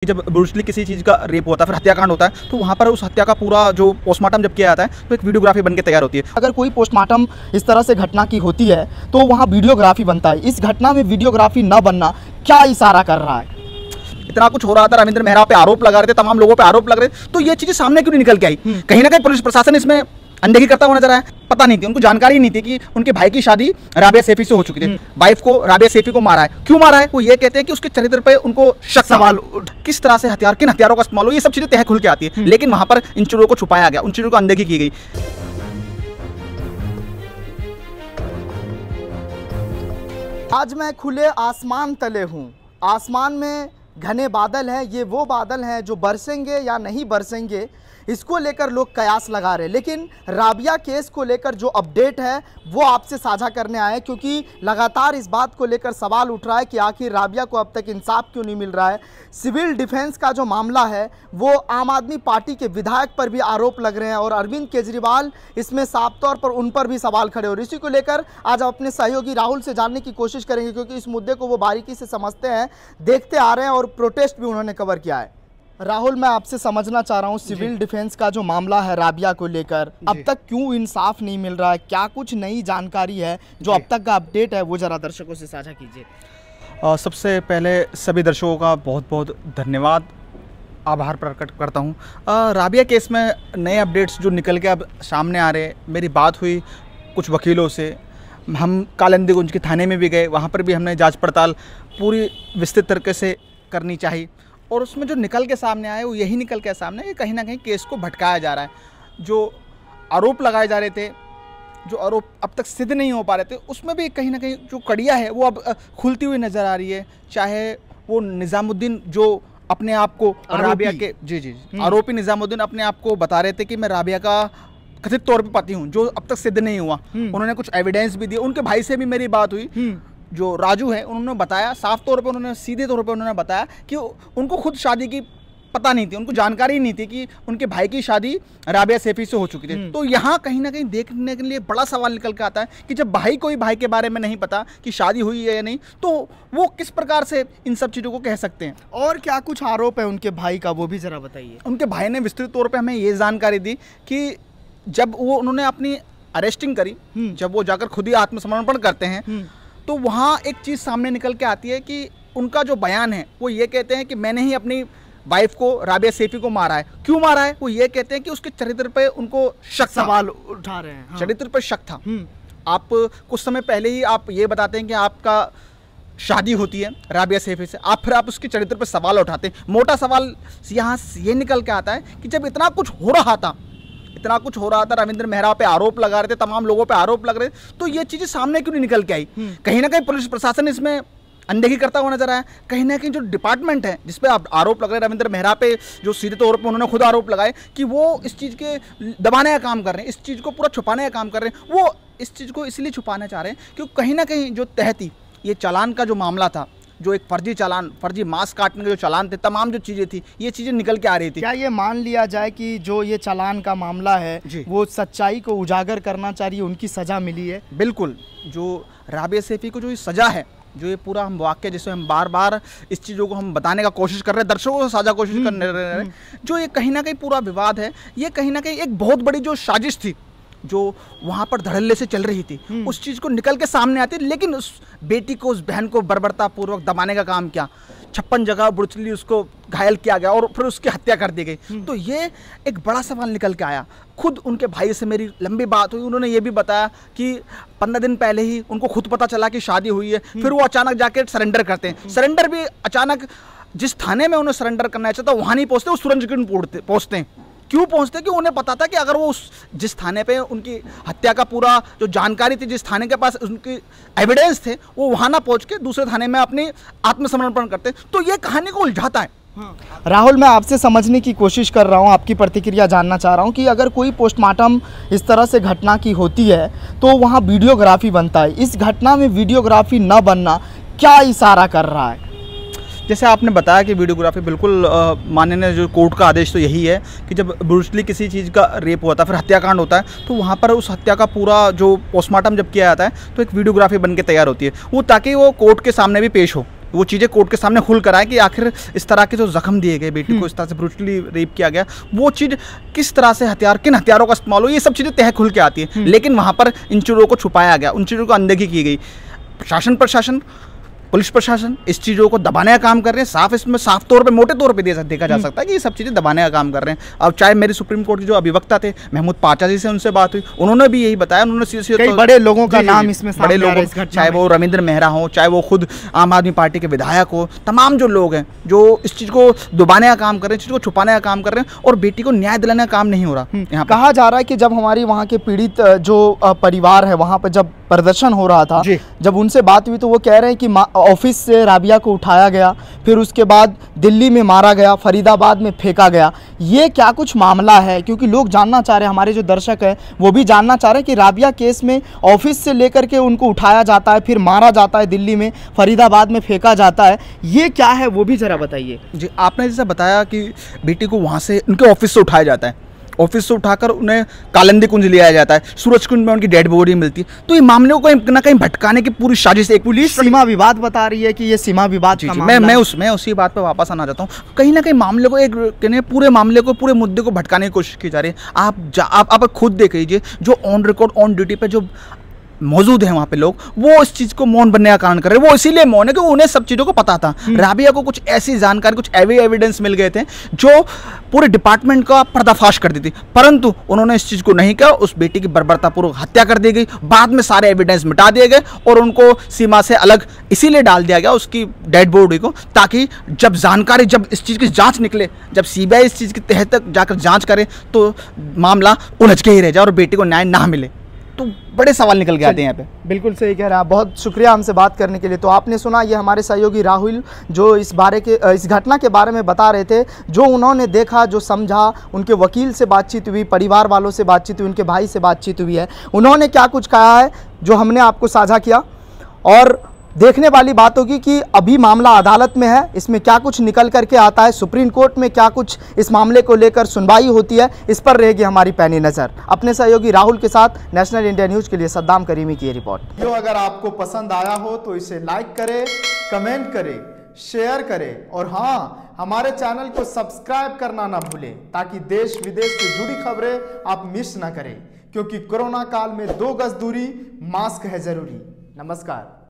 कि जब ब्रूसली किसी चीज़ का रेप होता है फिर हत्याकांड होता है तो वहाँ पर उस हत्या का पूरा जो पोस्टमार्टम जब किया जाता है तो एक वीडियोग्राफी बन के तैयार होती है। अगर कोई पोस्टमार्टम इस तरह से घटना की होती है तो वहाँ वीडियोग्राफी बनता है। इस घटना में वीडियोग्राफी न बनना क्या इशारा कर रहा है? इतना कुछ हो रहा था रविंद्र मेहरा पे आरोप लगा रहे थे तमाम लोगों पे आरोप लग रहे थे तो ये चीज़ें सामने क्यों नहीं निकल के आई? कहीं ना कहीं पुलिस प्रशासन इसमें अनदेखी करता हुआ नज़र आया। पता नहीं थी उनको जानकारी नहीं थी कि उनके भाई की शादी राबिया सेफी से हो चुकी थी। वाइफ को राबिया सेफी को मारा है। क्यों मारा है? वो ये कहते हैं कि उसके चरित्र पे उनको शक सवाल। उठ- किस तरह से हथियार किन हथियारों का इस्तेमाल हो ये सब चीज़ें तह खुल के आती है। लेकिन वहाँ पर इन चीज़ों को छुपाया गया उन चीज़ों को अनदेखी की गई। आज मैं खुले आसमान तले हूँ। आसमान में घने बादल हैं ये वो बादल हैं जो बरसेंगे या नहीं बरसेंगे इसको लेकर लोग कयास लगा रहे हैं। लेकिन राबिया केस को लेकर जो अपडेट है, वो आपसे साझा करने आए क्योंकि लगातार इस बात को लेकर सवाल उठ रहा है कि आखिर राबिया को अब तक इंसाफ क्यों नहीं मिल रहा है? सिविल डिफेंस का जो मामला है, वो आम आदमी पार्टी के विधायक पर भी आरोप लग रहे हैं और अरविंद केजरीवाल इसमें साफ़ तौर पर उन पर भी सवाल खड़े हो रहे इसी को लेकर आज हम अपने सहयोगी राहुल से जानने की कोशिश करेंगे, क्योंकि इस मुद्दे को वो बारीकी से समझते हैं, देखते आ रहे हैं और प्रोटेस्ट भी उन्होंने कवर किया है। राहुल मैं आपसे समझना चाह रहा हूँ सिविल डिफेंस का जो मामला है राबिया को लेकर। अब तक क्यों इंसाफ नहीं मिल रहा है? क्या कुछ नई जानकारी है जो अब तक का अपडेट है? वो जरा दर्शकों से साझा कीजिए। सबसे पहले सभी दर्शकों का बहुत बहुत धन्यवाद। आभार प्रकट करता हूँ। राबिया केस में नए अपडेट्स जो निकल के अब सामने आ रहे मेरी बात हुई कुछ वकीलों से। हम कालंदीगंज के थाने में भी गए। वहाँ पर भी हमने जाँच पड़ताल पूरी विस्तृत तरीके से करनी चाहिए। और उसमें जो निकल के सामने आए वो यही निकल के सामने ये कहीं ना कहीं केस को भटकाया जा रहा है। जो आरोप लगाए जा रहे थे जो आरोप अब तक सिद्ध नहीं हो पा रहे थे उसमें भी कहीं ना कहीं जो कड़िया है वो अब खुलती हुई नज़र आ रही है। चाहे वो निज़ामुद्दीन जो अपने आप को राबिया के जी जी जी, आरोपी निज़ामुद्दीन अपने आप को बता रहे थे कि मैं राबिया का कथित तौर पर पति हूँ जो अब तक सिद्ध नहीं हुआ। उन्होंने कुछ एविडेंस भी दिए उनके भाई से भी मेरी बात हुई। जो राजू है उन्होंने बताया साफ़ तौर पर उन्होंने सीधे तौर पर उन्होंने बताया कि उनको खुद शादी की पता नहीं थी उनको जानकारी नहीं थी कि उनके भाई की शादी राबिया सेफी से हो चुकी थी। तो यहाँ कहीं ना कहीं देखने के लिए बड़ा सवाल निकल के आता है कि जब भाई को ही भाई के बारे में नहीं पता कि शादी हुई है या नहीं तो वो किस प्रकार से इन सब चीज़ों को कह सकते हैं? और क्या कुछ आरोप है उनके भाई का वो भी जरा बताइए। उनके भाई ने विस्तृत तौर पर हमें ये जानकारी दी कि जब वो उन्होंने अपनी अरेस्टिंग करी जब वो जाकर खुद ही आत्मसमर्पण करते हैं तो वहाँ एक चीज़ सामने निकल के आती है कि उनका जो बयान है वो ये कहते हैं कि मैंने ही अपनी वाइफ को राबिया सेफी को मारा है। क्यों मारा है? वो ये कहते हैं कि उसके चरित्र पे उनको शक सवाल उठा रहे हैं हाँ। चरित्र पर शक था। हम्म। आप कुछ समय पहले ही आप ये बताते हैं कि आपका शादी होती है राबिया सेफी से। आप फिर आप उसके चरित्र पर सवाल उठाते हैं। मोटा सवाल यहाँ ये निकल के आता है कि जब इतना कुछ हो रहा था इतना कुछ हो रहा था रविंद्र मेहरा पे आरोप लगा रहे थे तमाम लोगों पे आरोप लग रहे थे तो ये चीज़ें सामने क्यों नहीं निकल के आई? कहीं ना कहीं पुलिस प्रशासन इसमें अनदेखी करता हुआ नज़र आया। कहीं ना कहीं जो डिपार्टमेंट है जिसपे आप आरोप लग रहे रविंद्र मेहरा पे जो सीधे तौर पर उन्होंने खुद आरोप लगाए कि वो इस चीज़ के दबाने का काम कर रहे हैं इस चीज़ को पूरा छुपाने का काम कर रहे हैं वो इस चीज़ को इसलिए छुपाना चाह रहे हैं क्योंकि कहीं ना कहीं जो तहती ये चालान का जो मामला था जो एक फर्जी चालान फर्जी मास्क काटने के जो चालान थे तमाम जो चीज़ें थी ये चीज़ें निकल के आ रही थी। क्या ये मान लिया जाए कि जो ये चालान का मामला है जी। वो सच्चाई को उजागर करना चाहिए उनकी सजा मिली है? बिल्कुल जो राबिया सेफी को जो सज़ा है जो ये पूरा हम वाक्य जिसमें हम बार बार इस चीज़ों को हम बताने का कोशिश कर रहे हैं दर्शकों से साझा कोशिश कर रहे हैं जो ये कहीं ना कहीं पूरा विवाद है ये कहीं ना कहीं एक बहुत बड़ी जो साजिश थी जो वहाँ पर धड़ल्ले से चल रही थी उस चीज़ को निकल के सामने आती लेकिन उस बेटी को उस बहन को बर्बरता पूर्वक दबाने का काम किया छप्पन जगह बुड़चली उसको घायल किया गया और फिर उसकी हत्या कर दी गई। तो ये एक बड़ा सवाल निकल के आया। खुद उनके भाई से मेरी लंबी बात हुई उन्होंने ये भी बताया कि पंद्रह दिन पहले ही उनको खुद पता चला कि शादी हुई है फिर वो अचानक जाके सरेंडर करते हैं। सरेंडर भी अचानक जिस थाने में उन्हें सरेंडर करना चाहता वहाँ नहीं पहुँचते वो पहुँचते पहुँचते हैं। क्यों पहुँचते कि उन्हें पता था कि अगर वो उस जिस थाने पे उनकी हत्या का पूरा जो जानकारी थी, जिस थाने के पास उनकी एविडेंस थे, वो वहाँ ना पहुँच के दूसरे थाने में अपनी आत्मसमर्पण करते तो ये कहानी को उलझाता है। राहुल, मैं आपसे समझने की कोशिश कर रहा हूँ, आपकी प्रतिक्रिया जानना चाह रहा हूँ कि अगर कोई पोस्टमार्टम इस तरह से घटना की होती है तो वहाँ वीडियोग्राफी बनता है। इस घटना में वीडियोग्राफी न बनना क्या इशारा कर रहा है? जैसे आपने बताया कि वीडियोग्राफी बिल्कुल माननीय जो कोर्ट का आदेश तो यही है कि जब ब्रूसली किसी चीज़ का रेप होता है फिर हत्याकांड होता है तो वहाँ पर उस हत्या का पूरा जो पोस्टमार्टम जब किया जाता है तो एक वीडियोग्राफी बन के तैयार होती है। वो ताकि वो कोर्ट के सामने भी पेश हो। वो चीज़ें कोर्ट के सामने खुल कर आए कि आखिर इस तरह के जो जख्म दिए गए बेटी को इस तरह से ब्रूटली रेप किया गया वो चीज़ किस तरह से हथियार किन हथियारों का इस्तेमाल हो ये सब चीज़ें तह खुल के आती है। लेकिन वहाँ पर इन चीज़ों को छुपाया गया उन चीज़ों को अनदेखी की गई। शासन प्रशासन पुलिस प्रशासन इस चीज़ों को दबाने का काम कर रहे हैं। साफ़ इसमें साफ़ तौर पे मोटे तौर पे दे देखा जा सकता है कि ये सब चीज़ें दबाने का काम कर रहे हैं। अब चाहे मेरे सुप्रीम कोर्ट के जो अभिवक्ता थे महमूद पाचा जी से उनसे बात हुई उन्होंने भी यही बताया उन्होंने सीधे सीधे तो- बड़े लोगों का नाम इसमें बड़े लोगों चाहे वो रविंद्र मेहरा हो चाहे वो खुद आम आदमी पार्टी के विधायक हो तमाम जो लोग हैं जो इस चीज़ को दबाने का काम कर रहे हैं चीज़ को छुपाने का काम कर रहे हैं और बेटी को न्याय दिलाने का काम नहीं हो रहा यहाँ कहा जा रहा है कि जब हमारी वहाँ के पीड़ित जो परिवार है वहाँ पर जब प्रदर्शन हो रहा था। जब उनसे बात हुई तो वो कह रहे हैं कि ऑफ़िस से राबिया को उठाया गया फिर उसके बाद दिल्ली में मारा गया फरीदाबाद में फेंका गया। ये क्या कुछ मामला है? क्योंकि लोग जानना चाह रहे हैं हमारे जो दर्शक हैं वो भी जानना चाह रहे हैं कि राबिया केस में ऑफ़िस से लेकर के उनको उठाया जाता है फिर मारा जाता है दिल्ली में फरीदाबाद में फेंका जाता है। ये क्या है वो भी ज़रा बताइए। जी आपने जैसे बताया कि बेटी को वहाँ से उनके ऑफ़िस से उठाया जाता है। ऑफ़िस से उठाकर उन्हें कालंदी कुंज लिया आया जाता है। सूरज कुंज में उनकी डेड बॉडी मिलती। है तो ये मामले को कहीं ना कहीं भटकाने की पूरी साजिश एक पुलिस सीमा विवाद बता रही है कि ये सीमा विवाद जी का जी मैं मैं उस मैं उसी बात पर वापस आना चाहता हूँ। कहीं ना कहीं मामले को एक कहने पूरे मामले को पूरे मुद्दे को भटकाने की कोशिश की जा रही है। आप जा आप, आप खुद देख लीजिए जो ऑन रिकॉर्ड ऑन ड्यूटी पर जो मौजूद हैं वहाँ पे लोग। वो इस चीज़ को मौन बनने का कारण कर रहे हैं। वो इसीलिए मौन है कि उन्हें सब चीज़ों को पता था। राबिया को कुछ ऐसी जानकारी कुछ एवी एविडेंस मिल गए थे जो पूरे डिपार्टमेंट का पर्दाफाश कर दी थी। परंतु उन्होंने इस चीज़ को नहीं किया। उस बेटी की बर्बरतापूर्वक हत्या कर दी गई। बाद में सारे एविडेंस मिटा दिए गए और उनको सीमा से अलग इसीलिए डाल दिया गया उसकी डेड बॉडी को ताकि जब जानकारी जब इस चीज़ की जाँच निकले जब सीबीआई इस चीज़ के तह तक जाकर जाँच करे तो मामला उलझ के ही रह जाए और बेटी को न्याय ना मिले। तो बड़े सवाल निकल के आते हैं यहाँ पे। बिल्कुल सही कह रहे हैं बहुत शुक्रिया हमसे बात करने के लिए। तो आपने सुना ये हमारे सहयोगी राहुल जो इस बारे के इस घटना के बारे में बता रहे थे जो उन्होंने देखा जो समझा उनके वकील से बातचीत हुई परिवार वालों से बातचीत हुई उनके भाई से बातचीत हुई है। उन्होंने क्या कुछ कहा है जो हमने आपको साझा किया? और देखने वाली बात होगी कि अभी मामला अदालत में है, इसमें क्या कुछ निकल करके आता है, सुप्रीम कोर्ट में क्या कुछ इस मामले को लेकर सुनवाई होती है, इस पर रहेगी हमारी पैनी नज़र। अपने सहयोगी राहुल के साथ नेशनल इंडिया न्यूज़ के लिए सद्दाम करीमी की रिपोर्ट। वीडियो अगर आपको पसंद आया हो तो इसे लाइक करें, कमेंट करें, शेयर करें और हाँ हमारे चैनल को सब्सक्राइब करना ना भूलें, ताकि देश विदेश से जुड़ी खबरें आप मिस ना करें, क्योंकि कोरोना काल में दो गज दूरी, मास्क है ज़रूरी। नमस्कार।